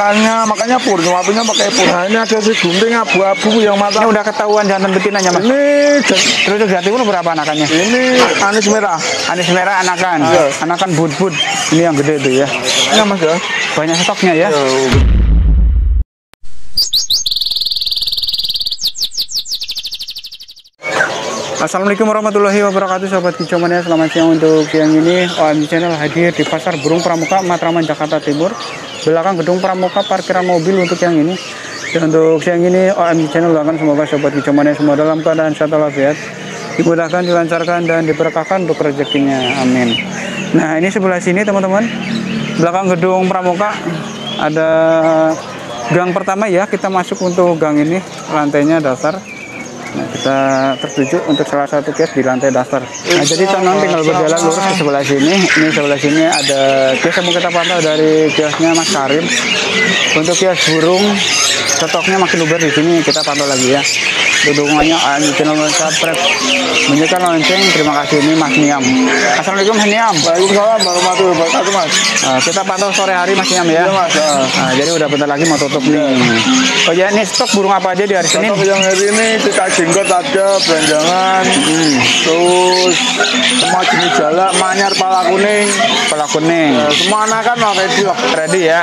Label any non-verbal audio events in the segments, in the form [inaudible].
Makanya, makanya pur, nyuapinnya pakai pur. Nah ini ada si gunting abu-abu yang mata. Ini udah ketahuan jantan betinanya mas. Ini Terus Jawa Timur berapa anakannya? ini anis merah. Anis merah anakan, Iya. anakan bud-bud. Ini yang gede tuh ya. Ini mas ya. Banyak stoknya ya. Assalamualaikum warahmatullahi wabarakatuh Sobat Kicoman ya Selamat siang untuk yang ini OMG Channel hadir di Pasar Burung Pramuka Matraman Jakarta Timur Belakang gedung Pramuka parkiran mobil untuk yang ini. Dan untuk siang ini OMG Channel doakan semoga Sobat Kicoman ya semua dalam keadaan sehat walafiat Dimudahkan, dilancarkan, dan diberkahkan untuk rezekinya. Amin. Nah ini sebelah sini teman-teman. Belakang gedung Pramuka Ada gang pertama ya. Kita masuk untuk gang ini. Lantainya dasar Nah, kita tertuju untuk salah satu kios di lantai dasar. Nah, jadi teman tinggal berjalan lurus ke sebelah sini. Ini sebelah sini ada kios yang mau kita pantau dari kiosnya Mas Karim. Untuk kios burung, stoknya makin luber di sini kita pantau lagi ya. Dukungannya AMI channel subscribe. Bunyikan lonceng. Terima kasih ini Mas Niam. Assalamualaikum Mas Niam. Waalaikumsalam warahmatullahi wabarakatuh mas. Nah, kita pantau sore hari Mas Niam ya. Iya mas. ya. Nah, jadi udah bentar lagi mau tutup nih. Oh ya, ini stok burung apa aja di hari Senin? Contoh yang hari ini kita jenggot ada, beranjangan, Hmm. terus semua jenis jala, manyar, pala kuning, Kepala kuning. Eh, semua anak kan mau ready lah. Ready ya.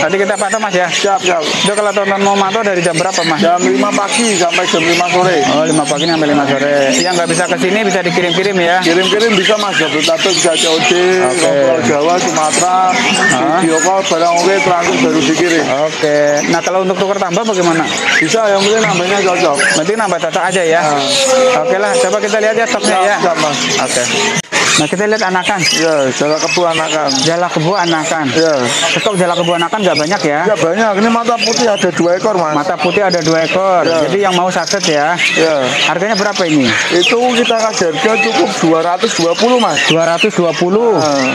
Tadi kita pantau Mas ya. Siap, siap. Itu kalau teman mau mantau dari jam berapa Mas? Jam 5 pagi sampai jam 5 sore. Oh 5 pagi sampai 5 sore. Yang nggak bisa ke sini bisa dikirim-kirim ya. Kirim-kirim bisa mas, Jabodetabek bisa COD, Oke. Pulau Jawa, Sumatera, video call, barang oke, transit baru dikirim. Oke. Nah kalau untuk tukar tambah bagaimana? Bisa, yang penting nambahnya cocok. Nanti nambah cocok aja ya. Oke lah, coba kita lihat ya stoknya ya. Siap, mas. Oke. Nah kita lihat anakan. Ya, jala kebu anakan. Jala kebu anakan. Ya. Stok jala kebu anakan nggak banyak ya. Ya banyak, ini mata putih ada dua ekor mas. Mata putih ada dua ekor. Ya. Jadi yang mau saset ya. Ya, Harganya berapa ini? itu kita kasih harga cukup 220 mas. 220. Nah,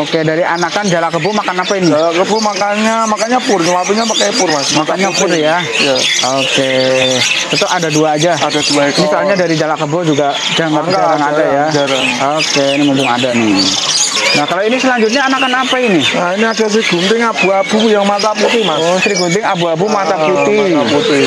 Oke, dari anakan jala kebu makan apa ini? jala kebu makannya, makannya pur, nyuapinnya pakai pur mas. Makannya pur ya. Ya, Oke, itu ada dua aja. ada dua ekor. Misalnya dari Jalak Kebo juga jarang, Enggak, jarang ada ya. jarang, jarang. Oke, ini mumpung ada nih. Nah kalau ini selanjutnya anakan apa ini? Nah ini ada si gunting abu-abu yang mata putih mas. Oh, Sri Gunting abu-abu mata Ah, putih. Mata putih.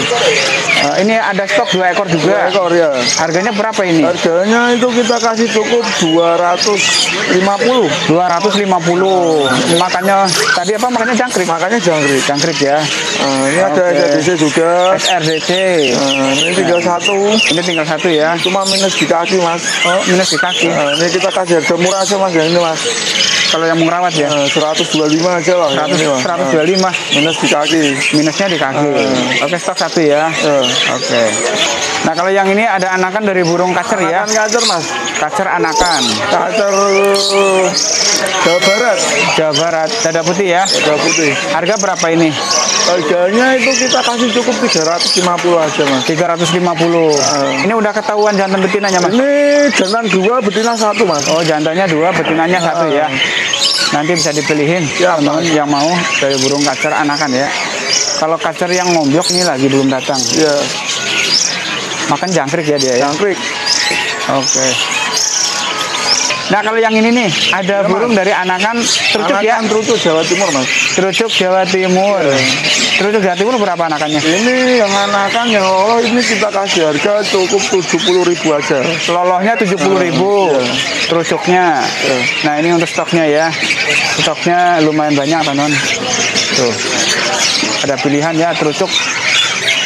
Eh, ini ada stok dua ekor Dua juga. ekor ya. Harganya berapa ini? Harganya itu kita kasih cukup 250. 250. Makannya tadi apa? Makannya jangkrik. Makanya jangkrik. Jangkrik ya. Nah, ini ada Oke. SDC juga. SRDC. Nah, ini tinggal satu. Ini tinggal satu ya. Cuma minus di kaki mas. Oh, minus di kaki. Nah, ini kita kasih harga murah aja mas yang ini mas. Kalau yang mau rawat ya. Nah, 125 aja lah. yang 100, ini, Mas. 125. Nah, minus di kaki. Minusnya di kaki. Oke, stok satu ya. Ya. Oke. Nah kalau yang ini ada anakan dari burung kacer ya. Kan kacer mas. Kacer anakan. Kacer Jawa Barat. Jawa Barat. Dada putih ya. Jawa putih. Harga berapa ini? Harganya itu kita kasih cukup 350 aja mas. 350. Ini udah ketahuan jantan betinanya mas. Ini jantan dua, betina satu mas. Oh jantannya dua, betinanya satu ya. Nanti bisa dipilihin Ya, teman yang mau dari burung kacer anakan ya. Kalau kacer yang ngombyok ini lagi belum datang. Ya, Makan jangkrik ya dia ya. jangkrik. Oke. Nah kalau yang ini nih ada burung dari anakan terucuk ya. Anakan Trucuk Jawa Timur mas. Terucuk Jawa Timur. Terucuk Jawa Timur berapa anakannya? Ini yang anakan yang lolo ini kita kasih harga cukup 70 ribu aja. Lolohnya 70.000 ribu, Iya. terucuknya. Iya. Nah ini untuk stoknya ya. Stoknya lumayan banyak teman. Tuh. Ada pilihan ya terucuk.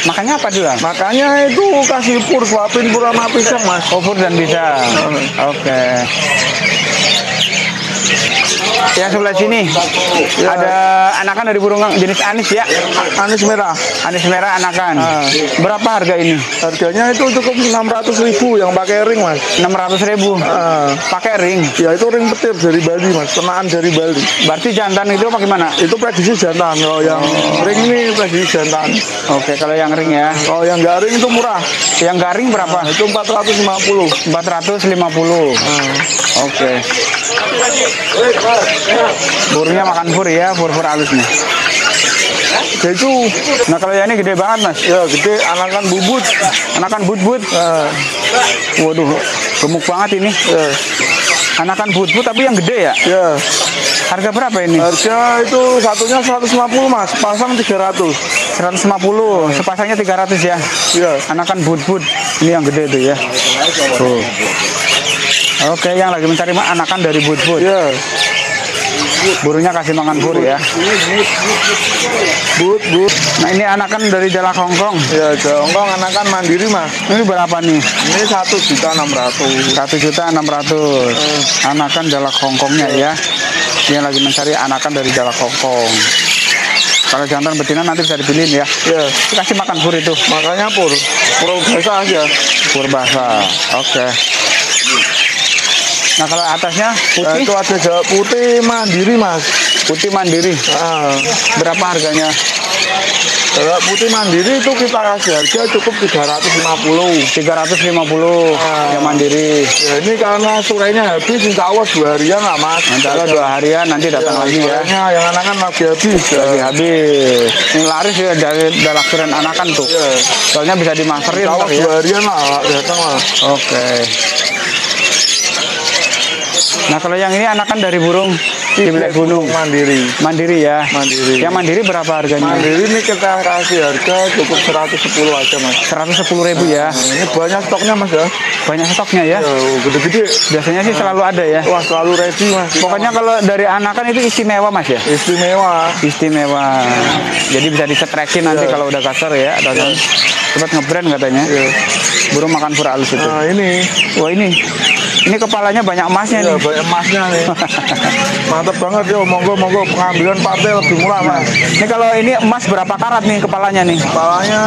Makannya apa juga? Makanya itu kasih pur, suapin pur sama pisang mas. Opur dan bisa. Oke. Yang sebelah sini Ya. ada anakan dari burung jenis anis ya. Anis merah. Anis merah anakan. Ah. Berapa harga ini? Harganya itu cukup 600 ribu yang pakai ring mas. 600 ribu. Ah, Pakai ring. ya itu ring petir dari Bali mas, kenaan dari Bali. Berarti jantan itu apa gimana? Itu prediksi jantan, kalau yang ring ini prediksi jantan. Oke, kalau yang ring ya. Kalau yang nggak ring itu murah, Yang garing berapa? nah, itu 450. 450. Ah. Oke. Burungnya makan pur ya, pur-pur halus nih. Itu Nah kalau yang ini gede banget mas. ya gede anakan bubut. Anakan but-but. Nah, Waduh, gemuk banget ini. ya, Anakan but-but tapi yang gede ya. ya. Harga berapa ini? Harga itu satunya 150 mas, pasang 300. 150, sepasangnya 300 ya. Iya. Anakan bud-bud. Ini yang gede tuh ya. Tuh. Oke, yang lagi mencari anakan dari bud-bud. Iya. Burungnya kasih makan bur ya. But, but. Nah, ini anakan dari jalak Hongkong. Ya, jongkong anakan mandiri mas. Ini berapa nih? Ini satu juta enam ratus. Satu juta enam ratus. Anakan jalak Hongkongnya ya. Dia lagi mencari anakan dari jalak Hongkong. Kalau jantan betina nanti bisa dipilihin ya. Ya, Kasih makan bur itu. makanya pur, pur biasa aja. Bur basah. Oke. Nah kalau atasnya putih, itu ada jawa putih mandiri mas. putih mandiri. Nah, Berapa harganya? jawa putih mandiri itu kita kasih harga cukup 350. 350 Ah. yang mandiri. Ya ini karena surainya habis, insya Allah dua harian lah mas. Nanti kalau dua harian nanti datang lagi ya. Yang anakan lagi habis. Lagi habis. Ini laris ya dari suren anakan tuh. Ya. Soalnya bisa dimasterin Insya Allah ya. dua harian lah datang lah. Oke. Nah kalau yang ini anakan dari burung Ciblek gunung mandiri. mandiri ya. Mandiri. Yang mandiri berapa harganya? Mandiri ini kita kasih harga cukup 110 aja mas. 110 ribu ya. Nah, ini banyak stoknya mas ya. Banyak stoknya ya. Ya, gede-gede. Biasanya sih selalu ada ya. Wah selalu ready mas. Pokoknya kalau dari anakan itu istimewa mas ya. istimewa. Istimewa. Jadi bisa disetrekin nanti Iya. kalau udah kasar ya. Atau cepat ngebrand katanya. Ya. Burung makan pura halus itu. Nah ini, Wah ini, ini kepalanya banyak emasnya ya nih. banyak emasnya nih. Mantap banget ya, monggo monggo pengambilan partai lebih murah mas. Ini kalau ini emas berapa karat nih kepalanya nih? Kepalanya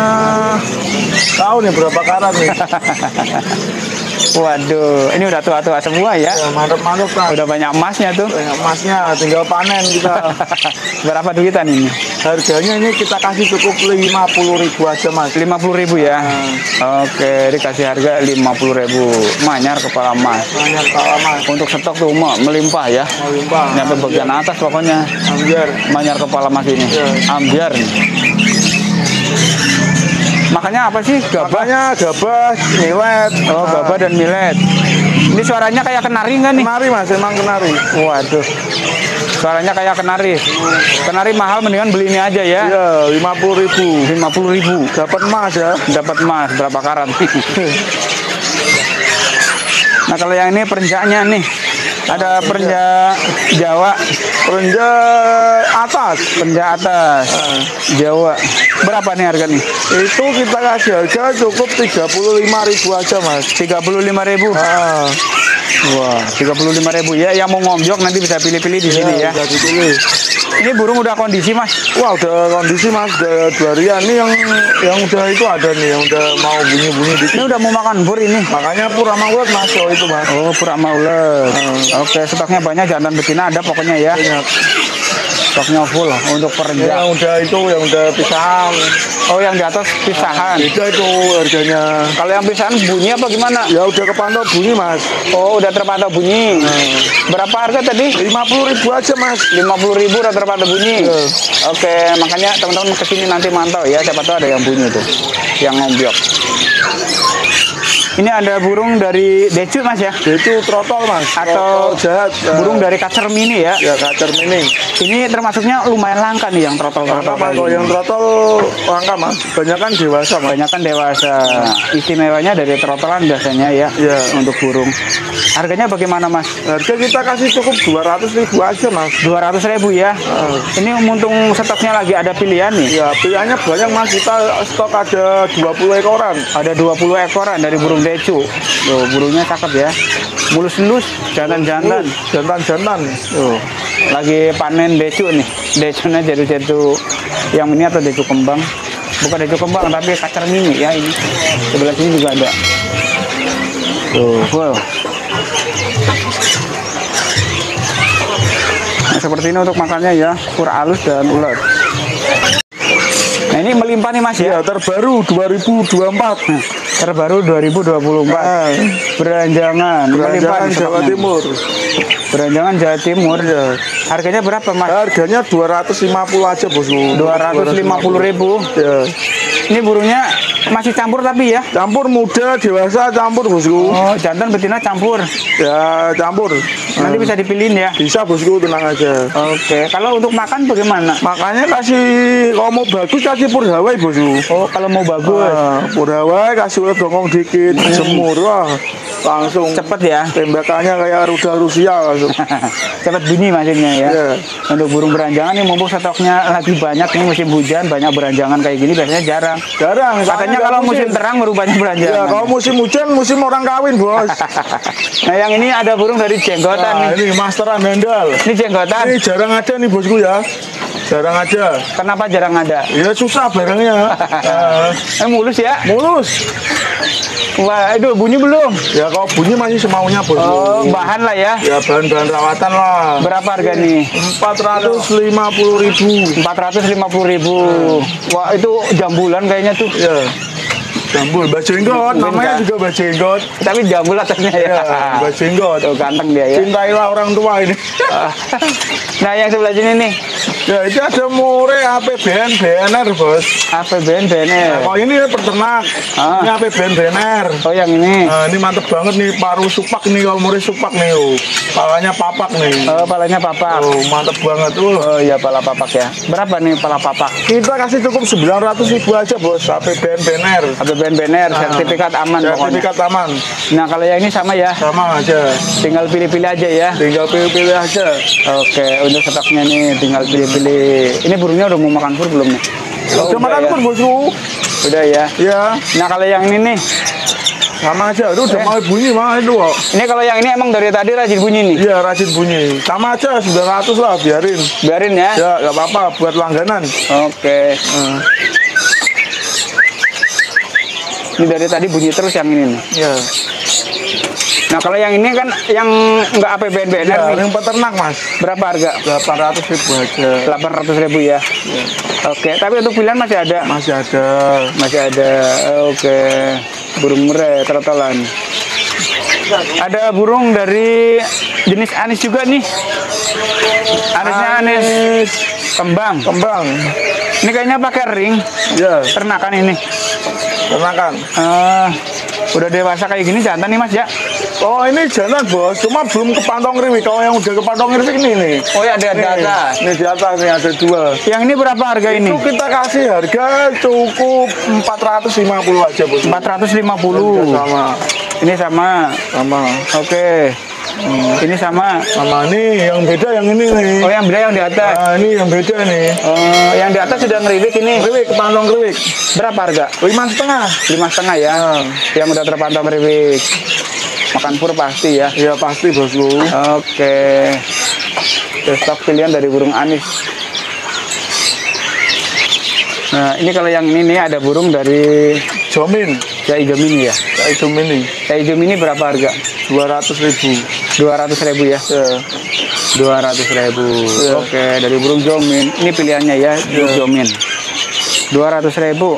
tahu nih berapa karat nih. [laughs] Waduh, ini udah tua-tua semua ya. Ya, mantap kan. Udah banyak emasnya tuh. Banyak emasnya, tinggal panen kita. [laughs] Berapa duitan ini? Harganya ini kita kasih cukup 50 ribu aja mas. 50 ribu ya. Oke, dikasih harga 50 ribu. Manyar kepala emas. Banyak kalah mas. Untuk stok tuh mau melimpah ya. Melimpah. Nyampe bagian atas pokoknya. Ambiar. Manyar kepala emas ini. Iya. Ambiar Makanya apa sih? Gabah. Gabah, milet. Oh, gabah dan millet. Ini suaranya kayak kenari nggak nih? Kenari mas, emang kenari. Waduh. Suaranya kayak kenari. Kenari mahal mendingan beli ini aja ya. Iya, 50 ribu. 50 ribu. Dapat emas ya. Dapat emas berapa karat? [laughs] nah kalau yang ini perenjaknya nih. Ada perenjak Jawa, Perenja atas. perenjak atas, Jawa. Berapa nih harga nih? Itu kita kasih harga cukup 35 ribu aja mas. 35.000 ribu. Ah, Wah, 35.000 ya. Yang mau ngomjok nanti bisa pilih-pilih di sini ya. Bisa dipilih. Ini burung udah kondisi mas. Wah udah kondisi mas, udah dua harian nih yang yang udah itu ada nih, yang udah mau bunyi-bunyi dikit. Ini udah mau makan bur ini. Makanya pura ulat mas, oh itu mas. Oh, pura maulet. Oke, stoknya banyak jantan betina ada pokoknya ya. Banyak. Stoknya full untuk perenjak. Yang udah itu, yang udah pisahan. Oh, yang di atas pisahan. Beda itu harganya. Kalau yang pisahan bunyi apa gimana? Ya udah kepantau bunyi mas. Oh, udah terpantau bunyi. Berapa harga tadi? 50 ribu aja mas. 50 ribu udah terpantau bunyi. Iya. Oke, makanya teman-teman ke sini nanti mantau ya. Siapa tahu ada yang bunyi tuh, yang ngombyok. Ini ada burung dari Decu mas ya? Itu trotol mas. Atau Trotol jahat. Ya. Burung dari kacer mini ya? Ya kacer mini. Ini termasuknya lumayan langka nih yang trotol-trotol. Apa kali kalau yang trotol langka mas? Banyak kan dewasa mas. Kebanyakan dewasa. Istimewanya dari trotolan biasanya ya Iya. untuk burung. Harganya bagaimana mas? Harga kita kasih cukup 200 ribu aja mas. 200 ribu ya. Ini untung stoknya lagi ada pilihan nih. Ya pilihannya banyak mas. Kita stok ada 20 ekoran. Ada 20 ekoran dari burung decu. Tuh, burungnya cakep ya. Mulus-mulus, jantan-jantan. Jantan-jantan. Tuh, lagi panen decu nih. Decunya jadi decu yang ini atau decu kembang. Bukan decu kembang, tapi kacer mini ya ini. Sebelah sini juga ada. Tuh, wow. Nah, seperti ini untuk makannya ya, pur alus dan ulet. Nah ini melimpah nih mas ya. Ya terbaru 2024. Terbaru 2024. Ah, Beranjangan, nih Jawa. Timur. Beranjangan Jawa Timur. Ya. Harganya berapa mas? Harganya 250 aja bosku. 250 ribu. Ya. Ini burungnya masih campur tapi ya. Campur muda, dewasa, campur bosku. Oh, jantan betina campur. Ya, campur. Nanti Nah, bisa dipilihin ya. bisa bosku, tenang aja. Oke, kalau untuk makan bagaimana? Makanya kasih kalau mau bagus kasih pur Hawaii bosku. Oh, kalau mau bagus Nah, pur Hawaii kasih ulat bongkong dikit, jemur wah langsung cepet ya. tembakannya kayak rudal Rusia langsung. [laughs] Cepet bunyi maksudnya ya. Iya. Untuk burung beranjangan nih mumpung stoknya lagi banyak nih musim hujan banyak beranjangan kayak gini biasanya jarang. Jarang. Katanya kalau nggak musim terang baru banyak Ya, beranjangan. kalau musim hujan musim orang kawin bos. [laughs] nah yang ini ada burung dari jenggotan Nah, nih. ini masteran handal. Ini jenggotan. Ini jarang ada nih bosku ya. Jarang aja. Kenapa jarang ada? Ya susah barangnya. Nah, [laughs] Eh mulus ya. mulus. Wah, itu bunyi belum? Ya kalau bunyi masih semaunya bosku. Oh, bahan lah ya. Ya bahan-bahan rawatan lah. Berapa harga nih? 450 ribu. 450 ribu. Wah, itu jambulan kayaknya tuh. Ya. Jambul, bajenggot, namanya juga bajenggot. Tapi jambul atasnya ya. Ya, bajenggot. Tuh ganteng dia ya. Cintailah orang tua ini. [laughs] nah, yang sebelah sini nih. ya, itu ada mure APBN BNR, Bos. APBN BNR. Kalau ini peternak, Ah. ini APBN BNR. Oh, yang ini. Nah, ini mantep banget nih paru supak nih kalau mure supak nih. Oh. Palanya papak nih. Oh, palanya papak. Oh, mantep banget tuh. Oh iya, pala papak ya. Berapa nih pala papak? Kita kasih cukup 900 ribu aja, Bos. APBN BNR. APBN BNR, Ah. sertifikat aman pokoknya. Sertifikat aman. Nah, kalau yang ini sama ya. Sama aja. Tinggal pilih-pilih aja ya. Tinggal pilih-pilih aja. Oke, untuk stoknya nih tinggal pilih-pilih. Ini burungnya udah mau makan pur belum nih? Oh, Udah makan ya. pun, Bosku. Udah ya. Ya, Nah, kalau yang ini nih. sama aja. Itu udah Eh. mau bunyi mah itu kok. Ini kalau yang ini emang dari tadi rajin bunyi nih. Iya, rajin bunyi. Sama aja 900 lah, biarin. Biarin ya. Ya, nggak apa-apa buat langganan. Oke. Nah, Ini dari tadi bunyi terus yang ini nih. ya. Nah, kalau yang ini kan yang nggak APBN BNR Ya, nih. yang peternak, Mas. Berapa harga? 800 ribu aja. 800 ribu ya. Oke, tapi untuk pilihan masih ada. Masih ada. Masih ada. Oke. Burung mere trotolan. Ada burung dari jenis anis juga nih. Anisnya anis kembang. Kembang. Ini kayaknya pakai ring Ya, ternakan ini. Ternakan. Eh, udah dewasa kayak gini jantan nih mas ya. Oh, ini jantan, Bos. Cuma belum kepantong riwik. Kalau yang udah kepantong riwik ini nih. Oh ya ada di atas. Ini di atas nih ada dua. Yang ini berapa harga ini? Itu kita kasih harga cukup 450 aja, Bos. 450. Sama. Ini sama. Sama. Oke. Ini sama. Sama nih, yang beda yang ini nih. Oh yang beda yang di atas. Nah, ini yang beda nih. Oh, yang di atas sudah ngeriwik ini. Kriwik, kepantong kriwik. Berapa harga? Lima setengah. Lima setengah ya. Nah. Yang udah terpantau ngeriwik. Makan pur pasti ya. Ya pasti, Bosku. Oke. Itu stok pilihan dari burung anis. Nah, ini kalau yang ini nih ada burung dari Jomin. Jai Gemini ya. Kayak Jomin nih. Jai Gemini berapa harga? 200 ribu. 200 ribu ya. Ya. 200 ribu. Ya. Oke, dari burung Jomin. Ini pilihannya ya, burung Ya. Jomin. 200 ribu.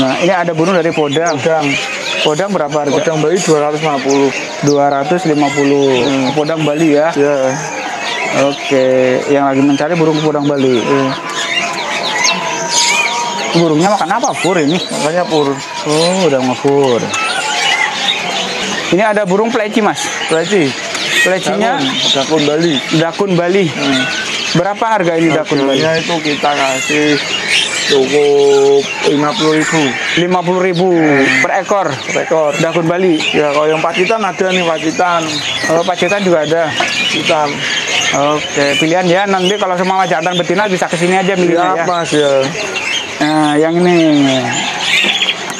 Nah, ini ada burung dari Podang. Podang. Podang berapa harga? Podang Bali 250. 250. Podang Bali ya. Ya. Oke, yang lagi mencari burung Podang Bali. ya. Burungnya makan apa? Pur ini. Makanya pur. Oh, udah ngepur. Ini ada burung pleci, Mas. Berarti. Plecinya Dakun Bali. dakun Bali. Hmm. Berapa harga ini dakun Bali? Itu kita kasih cukup 50 ribu 50.000 ribu per ekor. rekor. Dakun Bali. Ya kalau yang pacitan ada nih pacitan. Kalau pacitan juga ada. Pacitan. Oke, pilihan ya. Nanti kalau semua jantan betina bisa ke sini aja milihnya Ya, ya. mas ya. Nah, yang ini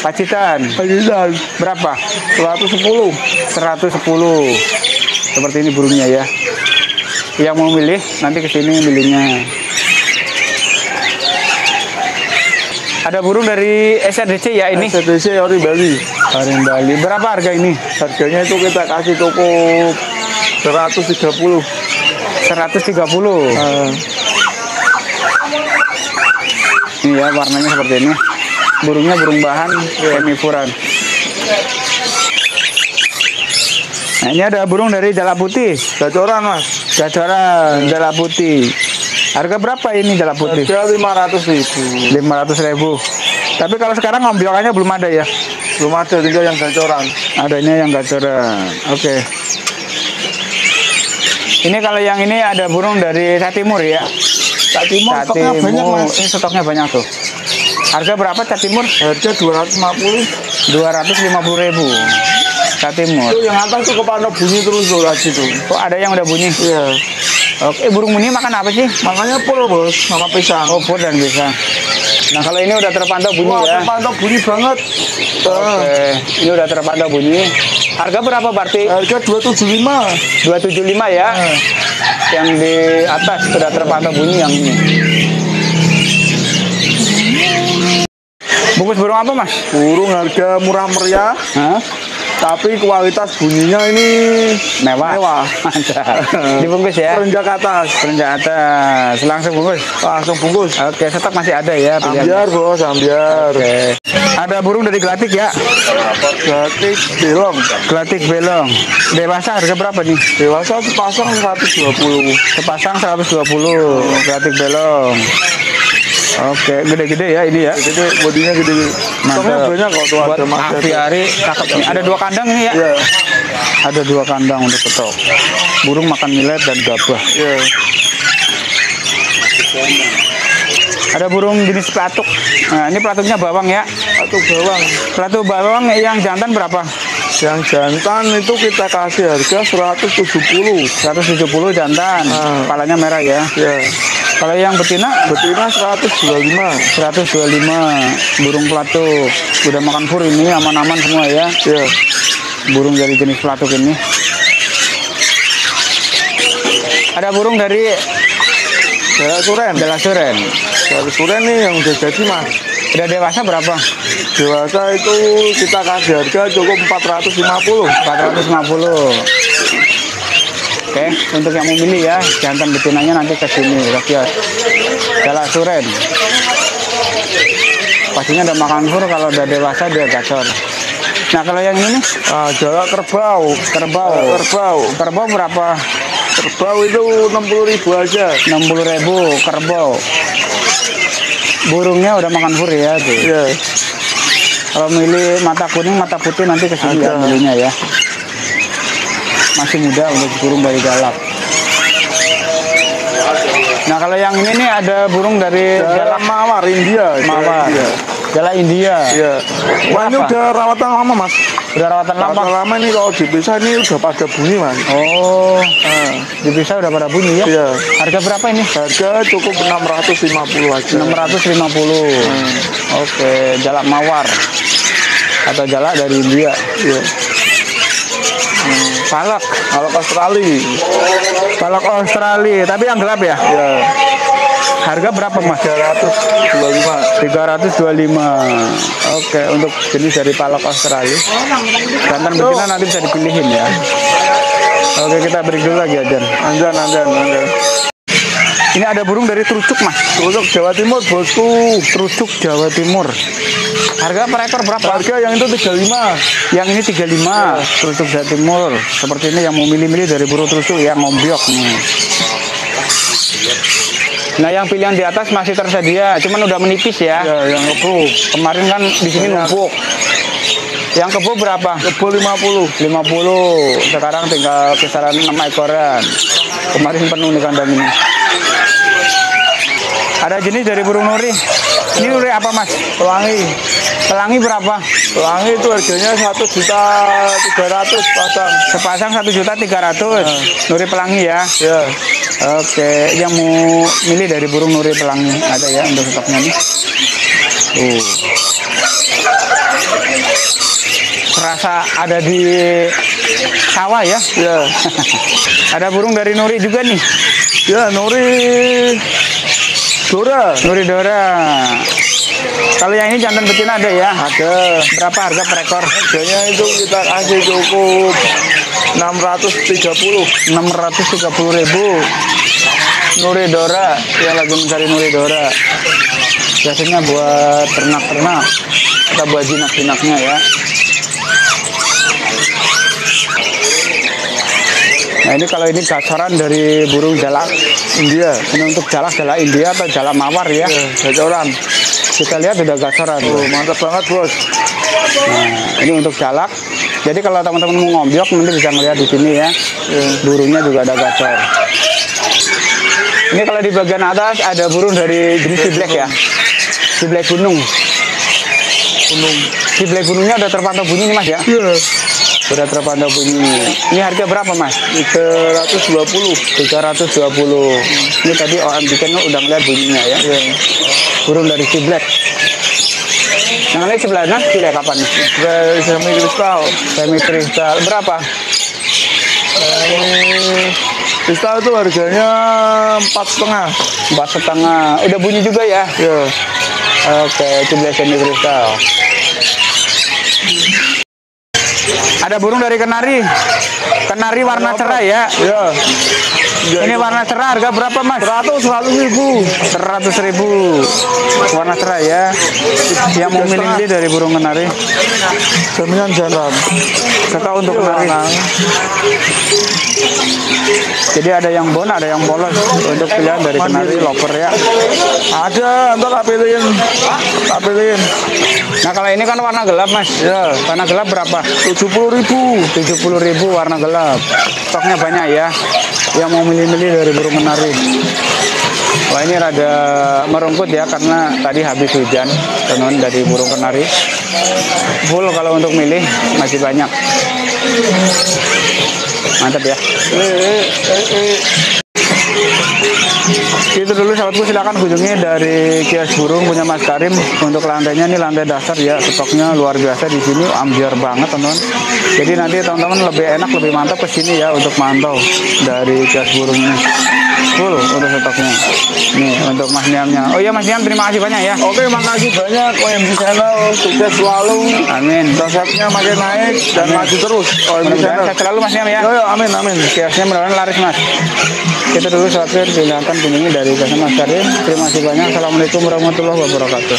pacitan Pacitan. berapa? 110. 110. Seperti ini burungnya ya. Yang mau milih nanti ke sini milihnya. Ada burung dari SRDC ya ini. SDC Ori Bali. Varian Bali. Berapa harga ini? Harganya itu kita kasih cukup 130. 130. Nah, Ini ya warnanya seperti ini. Burungnya burung bahan hemifuran. Nah, ini ada burung dari jala putih. gacoran mas. Gacoran jala putih. Harga berapa ini jalak putih? Harga 500 ribu. 500 ribu. Tapi kalau sekarang ngombiokannya belum ada ya? Belum ada tinggal yang gacoran. Adanya yang gacoran. Oke. Ini kalau yang ini ada burung dari Timur ya? Cak Timur Sa stoknya banyak Timur. mas. Ini stoknya banyak tuh. Harga berapa Sa Timur? Harga 250. 250 ribu. Sa Timur. Itu yang atas tuh kepala bunyi terus tuh lagi tuh. Oh ada yang udah bunyi. Iya. Oke, burung bunyi makan apa sih? Makanya pul bos sama pisang. Oh, pur dan bisa. Nah, kalau ini udah terpantau bunyi Wah, ya. terpantau bunyi banget. Oke, ini udah terpantau bunyi. Harga berapa berarti? Harga 275. 275 ya. Nah, Yang di atas sudah terpantau bunyi yang ini. Bungkus burung apa, Mas? burung harga murah meriah, Hah? Tapi kualitas bunyinya ini Mewah. Mewah. Dibungkus ya. perenjak atas. Perenjak atas. Langsung bungkus. Langsung bungkus. Oke, stok masih ada ya. Ambiar bos, ambiar. Oke. Ada burung dari Gelatik ya. Gratis belong. Gelatik belong. Dewasa harga berapa nih? Dewasa sepasang 120. Sepasang 120. Gelatik belong. Oke, gede-gede ya ini ya. Jadi bodinya gede. Stoknya Mantap. banyak kok tuh ada aviari cakep nih. Ada dua kandang ini ya. Iya, Ada dua kandang untuk petok. Burung makan millet dan gabah. iya. Ada burung jenis pelatuk. Nah, ini pelatuknya bawang ya. Satu bawang. Pelatuk bawang yang jantan berapa? Yang jantan itu kita kasih harga 170. 170 jantan. Ah. Kepalanya merah ya. Ya. Kalau yang betina Betina 125. 125 burung pelatuk. Udah makan fur ini aman-aman semua ya. Ya. Burung dari jenis pelatuk ini. Ada burung dari Dara Suren. Dela Suren. Dara Suren nih yang udah jadi mas. Udah dewasa berapa? Dewasa itu kita kasih harga cukup 450. 450. Oke, untuk yang mau milih ya, jantan betinanya nanti ke sini, ke kios. Suren. Pastinya udah makan fur, kalau udah dewasa dia gacor. Nah, kalau yang ini Nah, jalak kerbau. kerbau. Kerbau. Kerbau berapa? Kerbau itu 60 ribu aja. 60 ribu kerbau. Burungnya udah makan fur ya tuh. Iya. Kalau milih mata kuning, mata putih nanti ke sini ya milihnya ya. Masih muda untuk burung dari galak. Nah kalau yang ini nih ada burung dari galak mawar India. mawar. India. Galak India. Iya. Wah ini udah rawatan lama mas. Udah rawatan Rawatan lama. lama ini kalau dipisah ini udah pada bunyi mas. Oh, Nah, dipisah udah pada bunyi ya. iya. Harga berapa ini? Harga cukup 650 aja. 650. Oke, jalak mawar. Atau jalak dari India. Iya. Palak. Kalau Australia. Palak Australia, tapi yang gelap ya. Iya. Harga berapa mas? 325. 325. Oke, untuk jenis dari palak Australia. Jantan betina nanti bisa dipilihin ya. Oke, kita break dulu lagi aja. Anjan, anjan, anjan. Ini ada burung dari Trucuk mas. Untuk Jawa Timur bosku. Trucuk Jawa Timur. Harga per ekor berapa? Harga yang itu 35. Yang ini 35. Trucuk Jawa Timur. Seperti ini yang mau milih-milih dari burung trucuk yang ngombyok nih. Nah, yang pilihan di atas masih tersedia, cuman udah menipis ya. Ya, yang kebo. Kemarin kan di sini numpuk. Yang kebo berapa? Kebo 50. 50. Sekarang tinggal kisaran 6 ekoran. Kemarin penuh nih kandang ini. Ada jenis dari burung nuri. Ini nuri apa mas? Pelangi. Pelangi berapa? Pelangi itu harganya 1 juta 300 pasang. Sepasang 1 juta 300. Nuri pelangi ya. Ya. Oke, yang mau milih dari burung nuri pelangi ada ya untuk stoknya nih. Tuh. Serasa ada di sawah ya. Ya. [laughs] Ada burung dari nuri juga nih. Ya, Nuri Dora. Nuri Dora. Kalau yang ini jantan betina ada ya? Ada. Berapa harga per ekor? Harganya itu kita kasih cukup 630. 630 ribu. Nuri Dora, yang lagi mencari Nuri Dora. Biasanya buat ternak-ternak atau buat jinak-jinaknya ya. Nah ini kalau ini gacoran dari burung jalak India. Ini untuk jalak jalak India atau jalak mawar ya. Gacoran. Kita lihat udah gacoran. Oh, mantap banget, Bos. Nah, ini untuk jalak. Jadi kalau teman-teman mau ngombyok nanti bisa ngeliat di sini ya. Ya. Burungnya juga ada gacor. Ini kalau di bagian atas ada burung dari jenis black ya. Si black gunung. Gunung. Si black gunungnya udah terpantau bunyi nih mas ya. Iya. Sudah terpantau bunyi. Ini harga berapa mas? 320. 320. Ini tadi OM bikin udah ngeliat bunyinya ya. Ya. Burung dari si black. Yang lain sebelahnya pilih kapan? Dari semi kristal. Semi kristal berapa? Eh, kristal itu harganya empat setengah. Empat setengah. Udah bunyi juga ya? Ya. Oke, itu belas semi kristal. Ada burung dari kenari. Kenari warna cerah ya. Ya. Ini warna cerah harga berapa mas? 100 100 ribu. 100 ribu warna cerah ya yang mau milih-milih dari burung kenari Jaminan jantan. serta untuk kenari jadi ada yang bon ada yang polos. Untuk pilihan dari kenari loper ya. Ada, ntar tak pilihin. Tak pilihin. nah kalau ini kan warna gelap mas. Ya. warna gelap berapa? 70 ribu. 70 ribu warna gelap. Stoknya banyak ya. Yang mau milih-milih dari burung kenari Wah ini rada merungkut ya karena tadi habis hujan teman dari burung kenari full kalau untuk milih masih banyak mantap ya Eh, eh, eh. Itu dulu sahabatku silakan kunjungi dari kios burung punya Mas Karim untuk lantainya ini lantai dasar ya stoknya luar biasa di sini ambiar banget teman jadi nanti teman-teman lebih enak lebih mantap ke sini ya untuk mantau dari kios burung ini full untuk stoknya nih untuk Mas Niamnya oh iya Mas Niam terima kasih banyak ya Oke, makasih banyak OMG Channel. Sukses selalu. amin Dosepnya makin naik dan maju terus. OMG Channel. selalu Mas Niam ya Yo, yo, amin, amin. kiosnya mudah-mudahan laris Mas kita dulu saatnya silakan kunjungi dari kiosnya Mas Karim terima kasih banyak. Assalamualaikum warahmatullahi wabarakatuh